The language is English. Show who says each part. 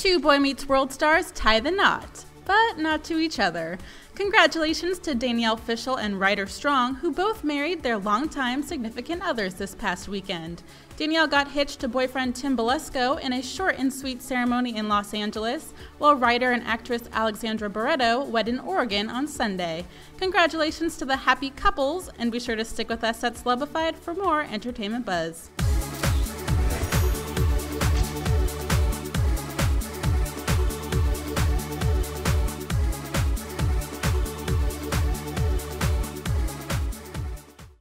Speaker 1: Two Boy Meets World stars tie the knot, but not to each other. Congratulations to Danielle Fishel and Rider Strong, who both married their longtime significant others this past weekend. Danielle got hitched to boyfriend Tim Belusko in a short and sweet ceremony in Los Angeles, while Rider and actress Alexandra Barreto wed in Oregon on Sunday. Congratulations to the happy couples, and be sure to stick with us at Celebified for more entertainment buzz.